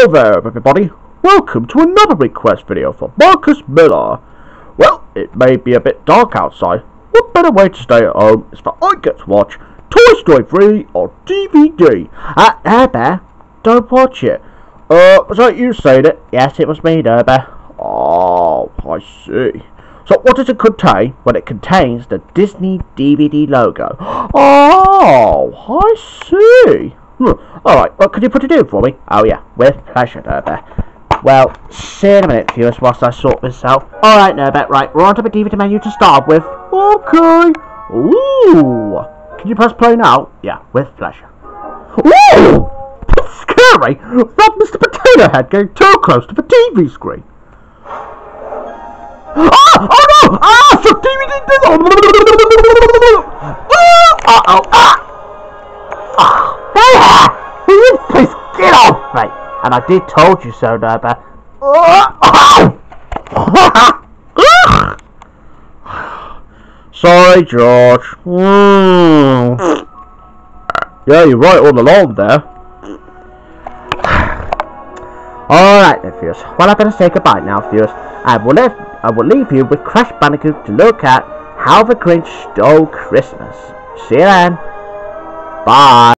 Hello there, everybody. Welcome to another request video for Marcus Miller. Well, it may be a bit dark outside. What better way to stay at home is for I get to watch Toy Story 3 on DVD. Ah, uh, don't watch it. Uh, was that you saying it? Yes, it was me, Herbert. Oh, I see. So what does it contain? Well, it contains the Disney DVD logo. Oh, I see. Hmm. Alright, well, could you put it in for me? Oh, yeah, with pleasure, Herbert. Well, see you in a minute, viewers, whilst I sort this out. Alright, Herbert, right, we're on to the DVD menu to start with. Okay. Ooh. Can you press play now? Yeah, with pleasure. Ooh! That's scary! That Mr. Potato Head getting too close to the TV screen. Ah! Oh no! Ah! The DVD did Ah! Uh-oh! Ah! Me? And I did told you so, Noba. Sorry, George. Mm. Yeah, you're right all along there. Alright then, viewers. Well, I better say goodbye now, viewers. I will, leave, I will leave you with Crash Bandicoot to look at How the Grinch Stole Christmas. See you then. Bye.